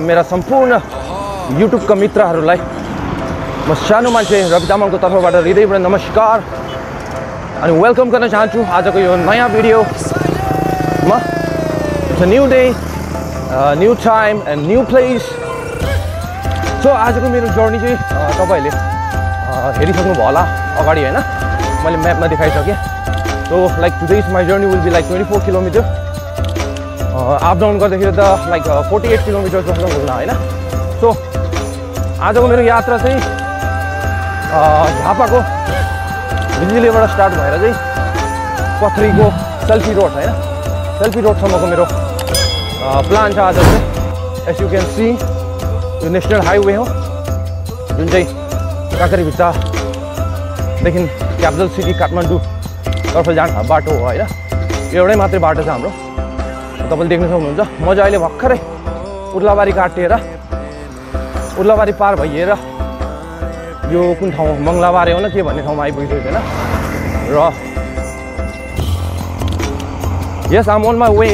मेरा सम्पूर्ण युट्युबका मित्रहरूलाई म सानो मान्छे रवि तामाङको तर्फबाट हृदयबाट नमस्कार अनि वेलकम गर्न चाहन्छु। आजको यो नयाँ भिडियोमा it's a new day new time and new place so आजको मेरो जर्नी चाहिँ तपाईँहरूले हेरिसक्नुभयो होला अगाडि होइन? मैले म्यापमा देखाइसकेँ so like today is my journey will be like twenty four kilometre up down गर्दाखेरि त लाइक फोर्टी एट किलोमिटर जस्तो होला होइन? सो आजको मेरो यात्रा चाहिँ झापाको बिजुलीबाट स्टार्ट भएर चाहिँ पथरीको सेल्फी रोड होइन? सेल्फी रोडसम्मको मेरो प्लान छ आज चाहिँ। एस यु क्यान सी यो नेसनल हाइवे हो। जुन चाहिँ काँक्रेभित्तादेखि क्यापिटल सिटी काठमाडौँतर्फ जाने बाटो हो होइन? एउटै मात्रै बाटो छ हाम्रो। तपाईँले देख्न सक्नुहुन्छ म चाहिँ अहिले भर्खरै उर्लाबारी काटेर उर्लाबारी पार भइएर यो कुन ठाउँ? मङ्गलाबारे हो न के भन्ने ठाउँमा आइपुगिसकेको छैन र। Yes I'm on my way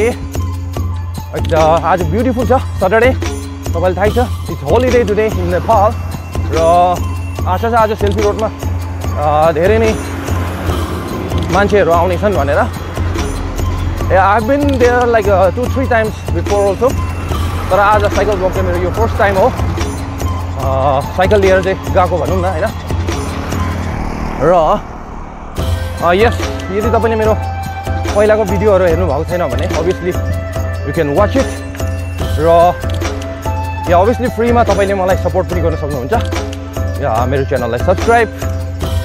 आज ब्युटिफुल छ सटरडे तपाईँलाई थाहै छ। It's holiday today in Nepal र आशा छ आज सेल्फी रोडमा धेरै नै मान्छेहरू आउनेछन् भनेर। ए I been there like two three times before also तर आज साइकल चाहिँ मेरो यो फर्स्ट टाइम हो साइकल लिएर चाहिँ गएको भनौँ न होइन र यस यदि तपाईँले मेरो पहिलाको भिडियोहरू हेर्नुभएको छैन भने obviously you can watch it र या अभियसली फ्रीमा तपाईँले मलाई सपोर्ट पनि गर्न सक्नुहुन्छ. या मेरो च्यानललाई सब्सक्राइब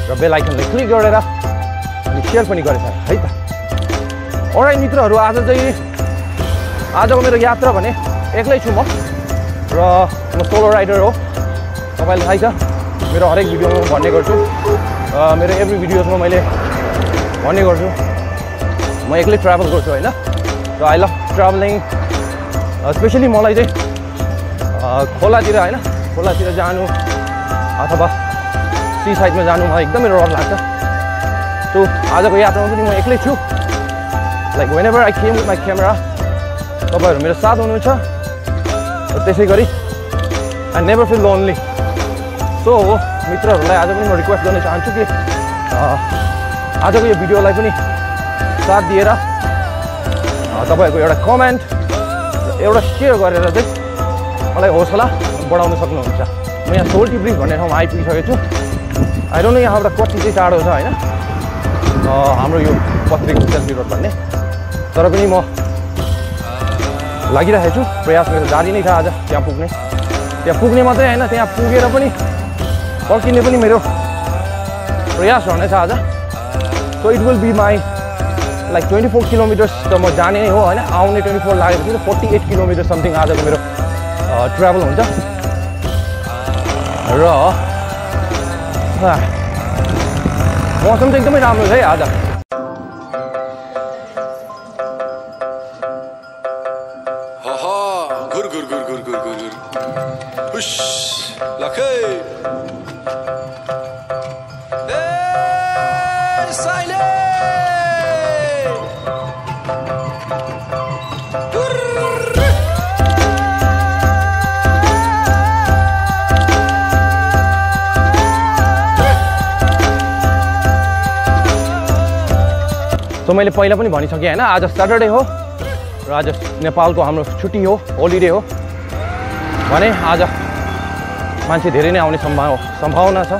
र बेल आइकनलाई क्लिक गरेर अनि सेयर पनि गरेछ है त? अराइ मित्रहरू आज चाहिँ आजको मेरो यात्रा भने एक्लै छु म। र म सोलो राइडर हो। तपाईँलाई थाहै छ। मेरो हरेक भिडियोमा भन्ने गर्छु। मेरो एभ्री भिडियोजमा मैले भन्ने गर्छु। म एक्लै ट्राभल गर्छु होइन? र आई लभ ट्राभलिङ स्पेसली मलाई चाहिँ खोलातिर होइन? खोलातिर जानु अथवा सी साइडमा जानु मलाई एकदमै रहर लाग्छ। सो आजको यात्रामा पनि म एक्लै छु। Like whenever I came with my camera तपाईँहरू मेरो साथ हुनुहुन्छ र त्यसै गरी I never feel lonely so मित्रहरूलाई आज पनि म रिक्वेस्ट गर्न चाहन्छु कि आजको यो भिडियोलाई पनि साथ दिएर तपाईँहरूको एउटा कमेन्ट एउटा सेयर गरेर चाहिँ मलाई हौसला बढाउन सक्नुहुन्छ। म यहाँ सोल्टी ब्रिज भन्ने ठाउँमा आइपुगिसकेको छु। आई डोन्ट नो यहाँबाट कति चाहिँ टाढो छ होइन? हाम्रो यो पत्रिको रोड भन्ने। तर पनि म लागिरहेको छु प्रयास मेरो जारी नै छ आज त्यहाँ पुग्ने त्यहाँ पुग्ने मात्रै होइन त्यहाँ पुगेर पनि फर्किने पनि मेरो प्रयास रहनेछ आज so it will be my like twenty four kilometres त म जाने नै हो होइन आउने ट्वेन्टी फोर लागेपछि त फोर्टी एट किलोमिटर समथिङ आजको मेरो ट्राभल हुन्छ र मौसम चाहिँ एकदमै राम्रो छ है आज Hush, lakay. Hey, Saile! So मैले पहिला पनि भनिसकेँ होइन आज स्याटरडे हो र आज नेपालको हाम्रो छुट्टी हो होलिडे हो भने आज मान्छे धेरै नै आउने सम्भाव सम्भावना छ।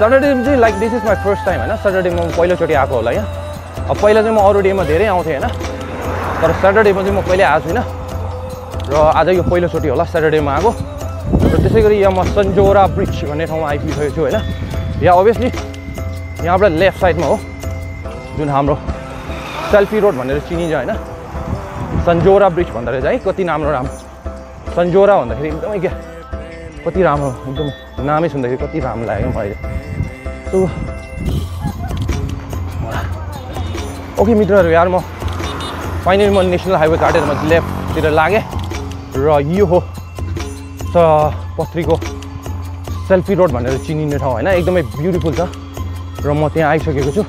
स्याटरडे चाहिँ like this is my first time होइन? स्याटरडे म पहिलोचोटि आएको होला यहाँ। अब पहिला चाहिँ म अरू डेमा धेरै आउँथेँ होइन? तर स्याटरडेमा चाहिँ म कहिले आएको छुइनँ र आज यो पहिलोचोटि होला स्याटरडेमा आएको र त्यसै गरी यहाँ म सन्जोरा ब्रिज भन्ने ठाउँमा आइपुगिसकेको छु होइन? यहाँ अभियसली यहाँबाट लेफ्ट साइडमा हो जुन हाम्रो सेल्फी रोड भनेर चिनिन्छ होइन? सन्जोरा ब्रिज भन्दो रहेछ है कति राम्रो राम्रो सन्जोरा भन्दाखेरि एकदमै क्या कति राम्रो एकदम नामै सुन्दाखेरि कति राम्रो लाग्यो मलाई सो ओके मित्रहरू यार म फाइनली म नेसनल हाइवे काटेर म लेफ्टतिर लागेँ र यो हो स पत्रीको सेल्फी रोड भनेर चिनिने ठाउँ होइन? एकदमै ब्युटिफुल छ र म त्यहाँ आइसकेको छु।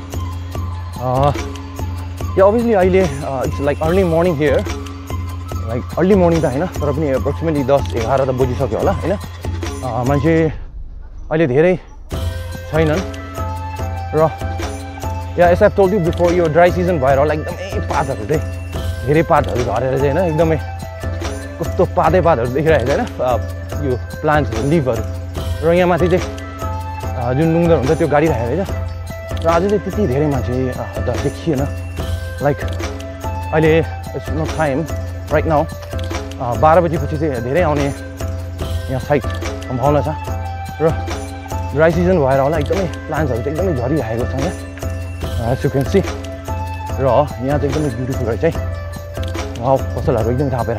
या अभियसली अहिले it's like early morning here like early morning त होइन तर पनि एप्रोक्सिमेटली दस एघार त बजिसक्यो होला होइन? मान्छे अहिले धेरै छैनन्। र या एस यु बिफोर यो ड्राई सिजन भएर होला एकदमै पातहरू चाहिँ धेरै पातहरू झरेर चाहिँ होइन एकदमै कस्तो पातै पातहरू देखिरहेको छ होइन यो प्लान्ट्सहरू लिभहरू र यहाँ माथि चाहिँ जुन नुङ्गर हुन्छ त्यो गाडिरहेको रहेछ। र आज चाहिँ त्यति धेरै मान्छे देखिएन। लाइक अहिले it's no time right now बाह्र बजीपछि चाहिँ धेरै आउने यहाँ साइड सम्भावना छ र ड्राई सिजन भएर होला एकदमै प्लान्ट्सहरू चाहिँ एकदमै झरिरहेको छ यहाँ एस यु क्यान सी र यहाँ चाहिँ एकदमै ब्युटिफुल रहेछ है वाउ फसलहरू एकदमै थापेर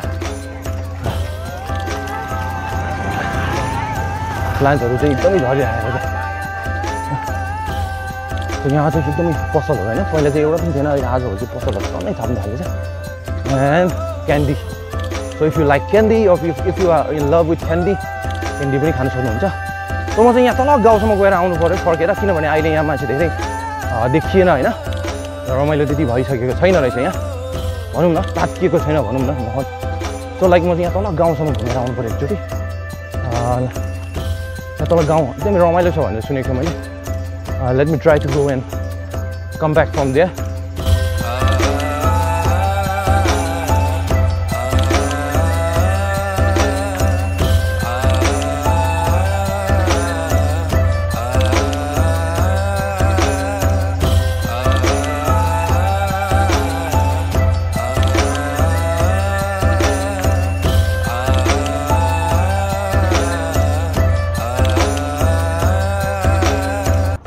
प्लान्ट्सहरू चाहिँ एकदमै झरिरहेको छ So यहाँ चाहिँ एकदमै पसलहरू होइन पहिला चाहिँ एउटा पनि थिएन अहिले आजभोलि चाहिँ पसलहरू टन्नै थाप्नु थालेछ and candy so if you like candy of if if you are in love with candy candy पनि खान सक्नुहुन्छ सो म चाहिँ यहाँ तल गाउँसम्म गएर आउनु पऱ्यो फर्केर किनभने अहिले यहाँ मान्छे धेरै देखिएन होइन र रमाइलो त्यति भइसकेको छैन रहेछ यहाँ भनौँ न तात्किएको छैन भनौँ न माहौल सो लाइक म चाहिँ यहाँ तल गाउँसम्म घुमेर आउनु पऱ्यो एकचोटि यहाँ तल गाउँ एकदमै रमाइलो छ भनेर सुनेको थिएँ मैले let me try to go and come back from there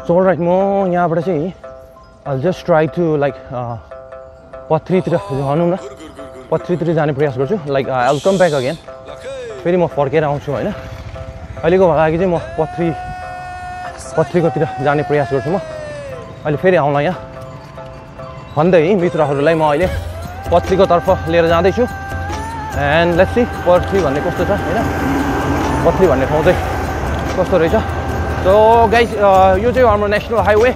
so right म यहाँबाट चाहिँ I just try to like पथरीतिर भनौँ न पथरीतिर जाने प्रयास गर्छु like I come back again फेरि म फर्केर आउँछु होइन अहिलेको लागि चाहिँ म पथरी पथरीकोतिर जाने प्रयास गर्छु म अहिले फेरि आउँला यहाँ भन्दै मित्रहरूलाई म अहिले पथरीको तर्फ लिएर जाँदैछु एन्ड लेट्स पथरी भन्ने कस्तो छ होइन पथरी भन्ने ठाउँ चाहिँ कस्तो रहेछ सो गाइस यो चाहिँ हाम्रो नेसनल हाइवे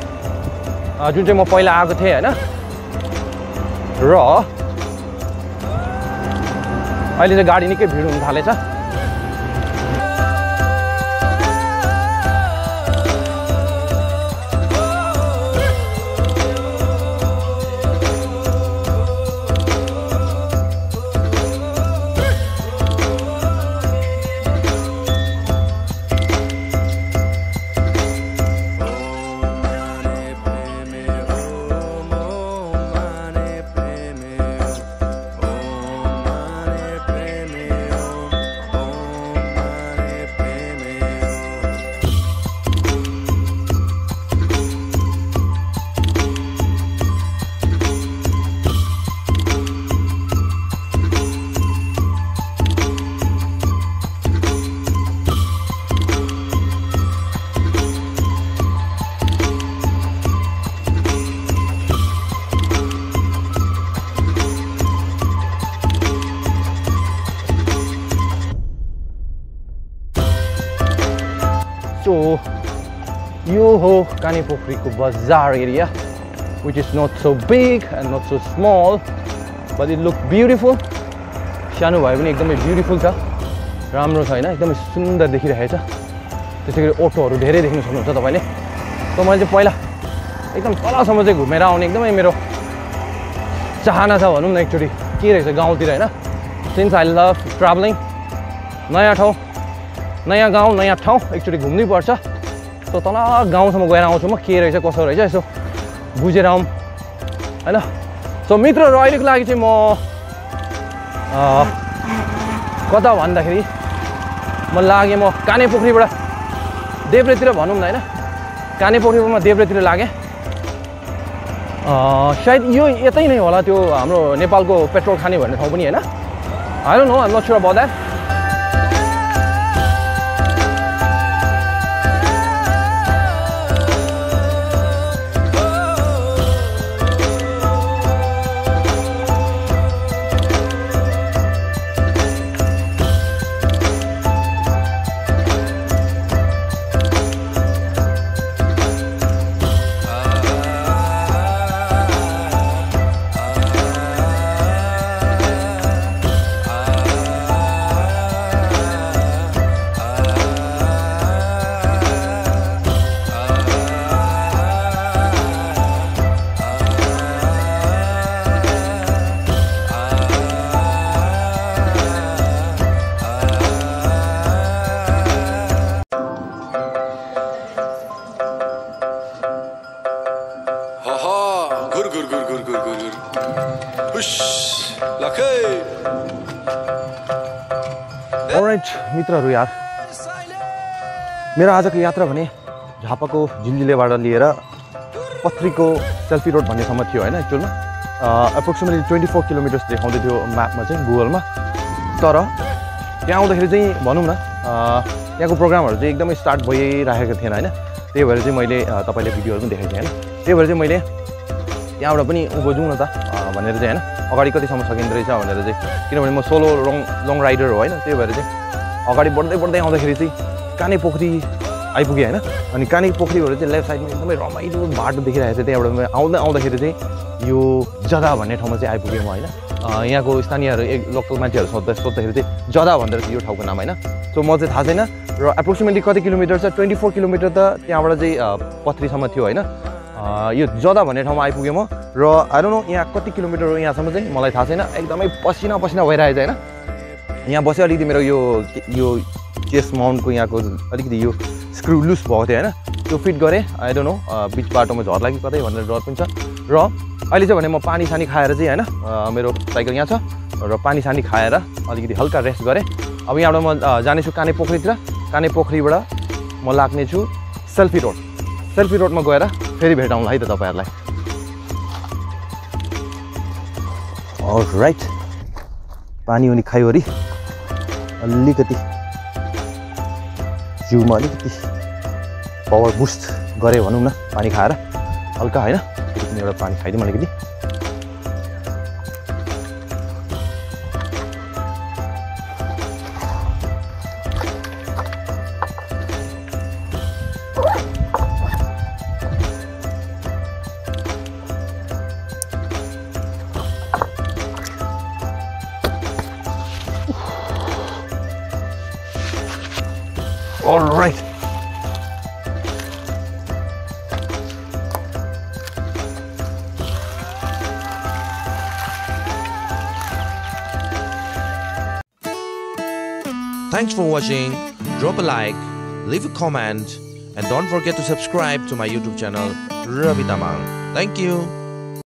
जुन चाहिँ म पहिला आएको थिएँ होइन? र अहिले चाहिँ गाडी निकै भिड हुन थालेछ। सो यो हो कानेपोखरीको बजार area which is not so big and not so small but it look beautiful सानो भए पनि एकदमै ब्युटिफुल छ। राम्रो छ होइन एकदमै सुन्दर देखिरहेको छ त्यसै गरी अटोहरू धेरै देख्न सक्नुहुन्छ तपाईँले। त मैले चाहिँ पहिला एकदम तलसम्म चाहिँ घुमेर आउने एकदमै मेरो चाहना छ भनौँ न एकचोटि। के रहेछ गाउँतिर होइन? सिन्स आई लभ ट्राभलिङ नयाँ ठाउँ। नयाँ गाउँ नयाँ ठाउँ एकचोटि घुम्नै पर्छ। सो तल गाउँसम्म गएर आउँछु म के रहेछ कसो रहेछ यसो बुझेर आउँ होइन? सो मित्रहरू अहिलेको लागि चाहिँ म कता भन्दाखेरि म लागेँ म काने पोखरीबाट देब्रेतिर भनौँ न होइन? काने पोखरीमा देब्रेतिर लागेँ। सायद यो यतै नै होला त्यो हाम्रो नेपालको पेट्रोल खाने भन्ने ठाउँ पनि होइन? Don't know I'm not about लखै right मित्रहरू यार। मेरो आजको यात्रा भने झापाको झिलझिलेबाट लिएर पत्रीको सेल्फी रोड भन्नेसम्म थियो होइन एक्चुअलमा एप्रोक्सिमेटली ट्वेन्टी फोर किलोमिटर्स देखाउँदै थियो म्यापमा चाहिँ गुगलमा तर त्यहाँ आउँदाखेरि चाहिँ भनौँ न त्यहाँको प्रोग्रामहरू चाहिँ एकदमै स्टार्ट भइरहेको थिएन होइन? त्यही भएर चाहिँ मैले तपाईँले भिडियोहरू पनि देखाएको थिएँ होइन? त्यही भएर चाहिँ मैले त्यहाँबाट पनि उँभो जाउँ न त। भनेर चाहिँ होइन अगाडि कतिसम्म सकिँदो रहेछ भनेर चाहिँ। किनभने म सोलो लङ लङ राइडर हो होइन त्यही भएर चाहिँ अगाडि बढ्दै बढ्दै आउँदाखेरि चाहिँ काने पोखरी आइपुगेँ होइन। अनि काने पोखरीबाट चाहिँ लेफ्ट साइडमा एकदमै रमाइलो बाटो देखिरहेको थियो त्यहाँबाट म आउँदै आउँदाखेरि चाहिँ यो जदा भन्ने ठाउँमा चाहिँ आइपुगेँ म होइन। यहाँको स्थानीयहरू एक लोकल मान्छेहरू सोद्धा सोद्धाखेरि चाहिँ जदा भन्दो रहेछ यो ठाउँको नाम होइन। सो म चाहिँ थाहा छैन र एप्रोक्सिमेटली कति किलोमिटर छ? ट्वेन्टी फोर किलोमिटर त त्यहाँबाट चाहिँ पथरीसम्म थियो होइन। यो जदा भन्ने ठाउँमा आइपुगेँ म। र नो यहाँ कति किलोमिटर हो यहाँसम्म चाहिँ? मलाई थाहा छैन। एकदमै पसिना पसिना भइरहेको छ होइन? यहाँ बस्यो अलिकति मेरो यो यो चेस माउन्टको यहाँको अलिकति यो स्क्रु लुज भएको थियो होइन? त्यो फिट गरेँ। डोन्ट नो बिच बाटोमा झर्ला कि कतै भनेर डर पनि छ। र अहिले चाहिँ भने म पानी सानी खाएर चाहिँ होइन मेरो साइकल यहाँ छ। र पानी सानी खाएर अलिकति हल्का रेस्ट गरेँ। अब यहाँबाट म जानेछु काने पोखरीतिर काने पोखरीबाट म लाग्नेछु सेल्फी रोड। सेल्फी रोडमा गएर फेरि भेटाउँला है त तपाईँहरूलाई। राइट पानी उनी खायो अरे। अलिकति जिउमा अलिकति पावर बुस्ट गरेँ भनौँ न पानी खाएर। हल्का होइन एउटा पानी खाइदिउँ अलिकति। All right. Thanks for watching. Drop a like, leave a comment, and don't forget to subscribe to my YouTube channel, Ravi Tamang. Thank you.